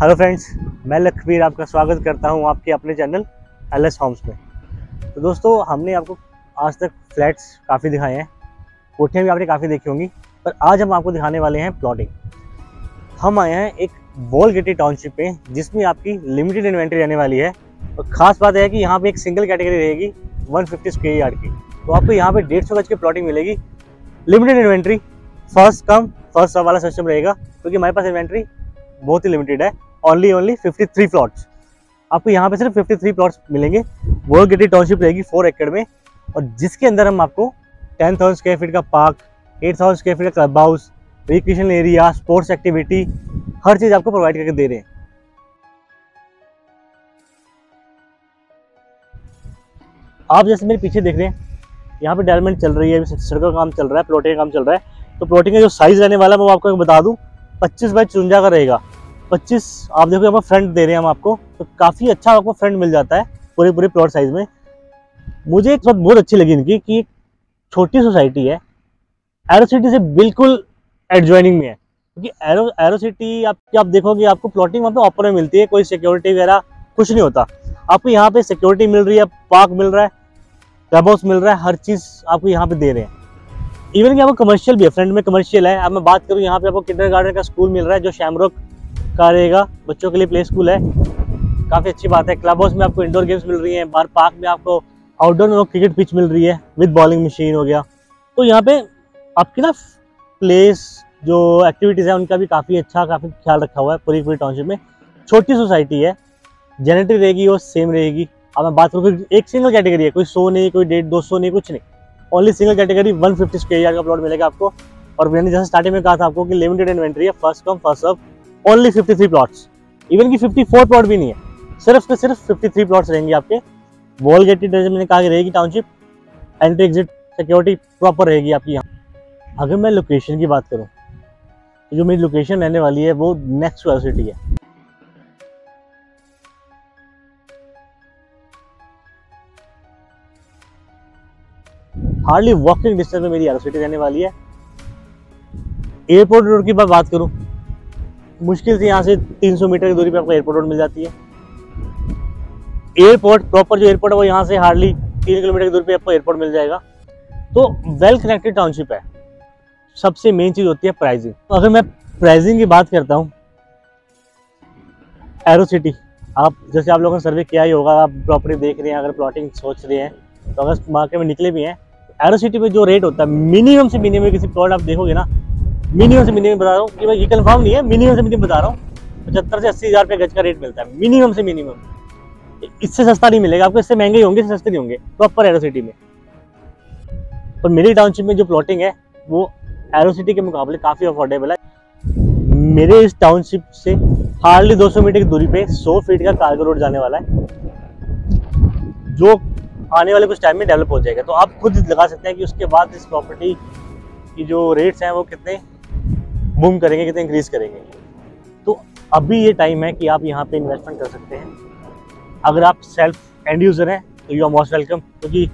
Hello friends मैं लखवीर आपका स्वागत करता हूँ आपके अपने चैनल एल एस होम्स में। तो दोस्तों, हमने आपको आज तक फ्लैट्स काफ़ी दिखाए हैं, कोठियाँ भी आपने काफ़ी देखी होंगी, पर आज हम आपको दिखाने वाले हैं प्लॉटिंग हम आए हैं एक बॉल गेटी टाउनशिप में जिसमें आपकी लिमिटेड इन्वेंट्री रहने वाली है, और ख़ास बात है कि यहाँ पर एक सिंगल कैटेगरी रहेगी वन फिफ्टी स्क्वेयर यार्ड की। तो आपको यहाँ पर डेढ़ सौ गज की प्लॉटिंग मिलेगी limited inventory first come first वाला सिस्टम रहेगा, क्योंकि हमारे पास इन्वेंट्री बहुत ही लिमिटेड है। ओनली ओनली 53 प्लॉट्स आपको यहाँ पे सिर्फ़ 53 प्लॉट्स मिलेंगे। वो गेटी टाउनशिप रहेगी फोर एकड़ में। और जिसके अंदर हम आपको टेन थाउज़ेंड स्क्वायर फीट का park eight thousand square feet का club house recreation area sports activity हर चीज़ आपको प्रोवाइड करके दे रहे हैं। आप जैसे मेरे पीछे देख रहे हैं, यहाँ पे डेवलपमेंट चल रही है सड़क का काम चल रहा है प्लॉटिंग का काम चल रहा है। तो प्लॉटिंग का जो साइज़ रहने वाला है, मैं आपको बता दूँ, पच्चीस बाई चुंजा का रहेगा। पच्चीस, आप देखो यहाँ पर फ्रंट दे रहे हैं हम आपको तो काफ़ी अच्छा आपको फ्रंट मिल जाता है पूरे पूरे प्लॉट साइज़ में। मुझे एक बात बहुत अच्छी लगी इनकी कि छोटी सोसाइटी है एरो सिटी से बिल्कुल एडजॉइनिंग में है। क्योंकि एरो एरो सिटी आप आप देखोगे आपको प्लॉटिंग वहाँ पे ऑपर में मिलती है, कोई सिक्योरिटी वगैरह कुछ नहीं होता। आपको यहाँ पे सिक्योरिटी मिल रही है पार्क मिल रहा है क्लब हाउस मिल रहा है, हर चीज़ आपको यहाँ पे दे रहे हैं। इवन कि आपको कमर्शियल भी है फ्रंट में कमर्शियल है। अब मैं बात करूँ, यहाँ पे आपको किंडर गार्डन का स्कूल मिल रहा है, जो शैमरोक का रहेगा बच्चों के लिए प्ले स्कूल है। काफ़ी अच्छी बात है। क्लब हाउस में आपको इंडोर गेम्स मिल रही हैं। बाहर पार्क में आपको आउटडोर में क्रिकेट पिच मिल रही है। विद बॉलिंग मशीन हो गया। तो यहाँ पे आपकी ना प्लेस जो एक्टिविटीज़ है, उनका भी काफ़ी अच्छा काफ़ी ख्याल रखा हुआ है पूरी पूरी टाउनशिप में। छोटी सोसाइटी है। जेनेटरी रहेगी, वो सेम रहेगी। अब मैं बात करूँ एक सिंगल कैटेगरी है। कोई सौ नहीं, कोई डेढ़, दो सौ नहीं, कुछ नहीं। Only single category one fifty square yard का प्लॉट मिलेगा आपको। और मैंने जैसे स्टार्टिंग में कहा था आपको कि लिमिटेड इन्वेंट्री है। First come first serve only 53 plots even की 54 प्लॉट भी नहीं है। सिर्फ़ के सिर्फ़ 53 प्लॉट्स रहेंगे आपके। वॉल गेटेड मैंने कहा रहेगी township entry exit security proper रहेगी आपकी यहाँ। अगर मैं लोकेशन की बात करूँ तो जो मेरी लोकेशन रहने वाली है, वो नेक्स्ट सिटी है। हार्डली वॉकिंग डिस्टेंस में मेरी सिटी रहने वाली है। एयरपोर्ट रोड की बात करूँ मुश्किल से यहाँ से 300 मीटर की दूरी पे आपको एयरपोर्ट रोड मिल जाती है। एयरपोर्ट प्रॉपर जो एयरपोर्ट है वो यहाँ से हार्डली तीन किलोमीटर की दूरी पे आपको एयरपोर्ट मिल जाएगा। तो वेल कनेक्टेड टाउनशिप है। सबसे मेन चीज़ होती है प्राइजिंग तो अगर मैं प्राइजिंग की बात करता हूँ एरो सिटी आप जैसे आप लोगों ने सर्वे किया ही होगा, आप प्रॉपर्टी देख रहे हैं, अगर प्लॉटिंग सोच रहे हैं तो अगर मार्केट में निकले भी हैं एरो सिटी में जो रेट होता है मिनिमम से मिनिमम किसी प्लॉट आप देखोगे ना मिनिमम से मिनिमम बता रहा हूँ कि भाई ये कंफर्म नहीं है मिनिमम से मिनिमम बता रहा हूँ। पचहत्तर से अस्सी हज़ार रुपये गज का रेट मिलता है। मिनिमम से मिनिमम इससे सस्ता नहीं मिलेगा, आपको इससे महँगे ही होंगे सस्ते नहीं होंगे। प्रॉपर एरो सिटी में। और मेरी टाउनशिप में जो प्लॉटिंग है, वो एरो सिटी के मुकाबले काफ़ी अफोर्डेबल है। मेरे इस टाउनशिप से हार्डली 200 मीटर की दूरी पे 100 फीट का कार्गो रोड जाने वाला है, जो आने वाले कुछ टाइम में डेवलप हो जाएगा। तो आप खुद लगा सकते हैं कि उसके बाद इस प्रॉपर्टी की जो रेट्स हैं, वो कितने बूम करेंगे, कितने इंक्रीज करेंगे। तो अभी ये टाइम है कि आप यहाँ पे इन्वेस्टमेंट कर सकते हैं। अगर आप सेल्फ एंड यूज़र हैं तो यू आर मोस्ट वेलकम क्योंकि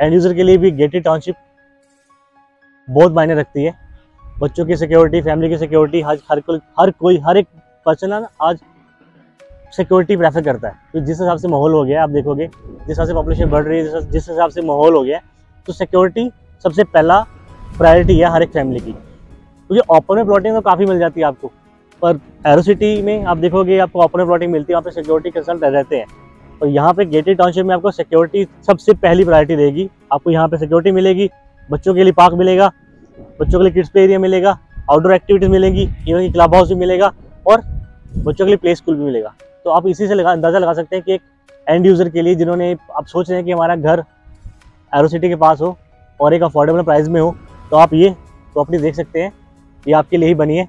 एंड यूज़र के लिए भी गेटेड टाउनशिप बहुत मायने रखती है। बच्चों की सिक्योरिटी फैमिली की सिक्योरिटी हर हर कोई हर कोई, हर एक पर्सन है आज सिक्योरिटी प्रेफर करता है। तो जिस हिसाब से माहौल हो गया आप देखोगे, जिस हिसाब से पॉपुलेशन बढ़ रही है, जिस हिसाब से माहौल हो गया तो सिक्योरिटी सबसे पहला प्रायोरिटी है हर एक फैमिली की। क्योंकि ओपन में प्लॉटिंग तो काफ़ी मिल जाती है आपको। पर एरो सिटी में आप देखोगे आपको ओपन में प्लॉटिंग मिलती है, वहाँ पे सिक्योरिटी कंसल्ट रहते हैं। और यहाँ पे गेटेड टाउनशिप में आपको सिक्योरिटी सबसे पहली प्रायोरिटी रहेगी। आपको यहाँ पे सिक्योरिटी मिलेगी, बच्चों के लिए पार्क मिलेगा, बच्चों के लिए किड्स प्ले एरिया मिलेगा आउटडोर एक्टिविटीज़ मिलेंगी इवन की क्लब हाउस भी मिलेगा और बच्चों के लिए प्ले स्कूल भी मिलेगा। तो आप इसी से लगा, अंदाज़ा लगा सकते हैं कि एक एंड यूज़र के लिए जिन्होंने, आप सोच रहे हैं कि हमारा घर एरो सिटी के पास हो और एक अफोर्डेबल प्राइस में हो तो आप ये प्रॉपर्टी देख सकते हैं। ये आपके लिए ही बनी है।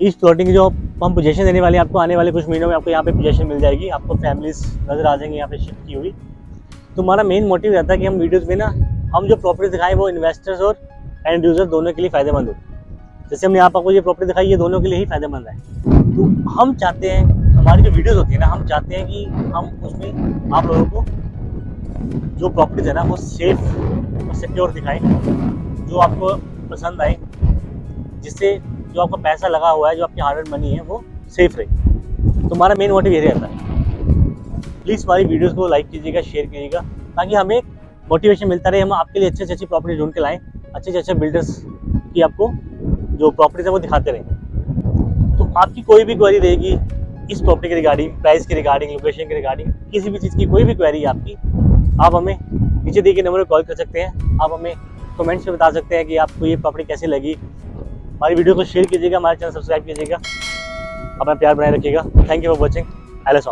इस प्लॉटिंग जो हम पोजेशन देने वाले आपको आने वाले कुछ महीनों में आपको यहाँ पे पोजेशन मिल जाएगी। आपको फैमिलीज़ नज़र आ जाएँगे यहाँ पे शिफ्ट की हुई। तो हमारा मेन मोटिव रहता है कि हम वीडियोज़ में ना, हम जो प्रॉपर्टी दिखाएँ वो इन्वेस्टर्स और एंड यूज़र दोनों के लिए फ़ायदेमंद हो। जैसे हमने यहाँ आपको ये प्रॉपर्टी दिखाई, ये दोनों के लिए ही फ़ायदेमंद है। तो हम चाहते हैं, हमारी जो वीडियोज़ होती है ना, हम चाहते हैं कि हम उसमें आप लोगों को जो प्रॉपर्टीज़ है ना, वो सेफ़ और सिक्योर दिखाएँ। जो आपको पसंद आए जिससे जो आपका पैसा लगा हुआ है, जो आपकी हार्ड मनी है, वो सेफ़ रहे। तो हमारा मेन मोटिव यही रहता है। प्लीज़ हमारी वीडियोस को लाइक कीजिएगा शेयर कीजिएगा, ताकि हमें मोटिवेशन मिलता रहे, हम आपके लिए अच्छे से अच्छी प्रॉपर्टी ढूंढ के लाएँ, अच्छे से अच्छे बिल्डर्स की आपको जो प्रॉपर्टीज़ है, वो दिखाते रहें। तो आपकी कोई भी क्वेरी रहेगी इस प्रॉपर्टी के रिगार्डिंग प्राइस के रिगार्डिंग लोकेशन के रिगार्डिंग किसी भी चीज़ की कोई भी क्वेरी आपकी, आप हमें नीचे दिए गए नंबर पर कॉल कर सकते हैं। आप हमें कमेंट्स में बता सकते हैं कि आपको ये पापड़ी कैसी लगी। हमारी वीडियो को शेयर कीजिएगा, हमारे चैनल सब्सक्राइब कीजिएगा। अपना प्यार बनाए रखिएगा। Thank you for watching L S